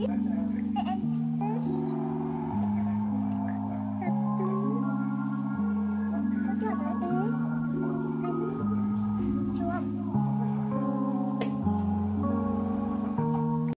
Yeah.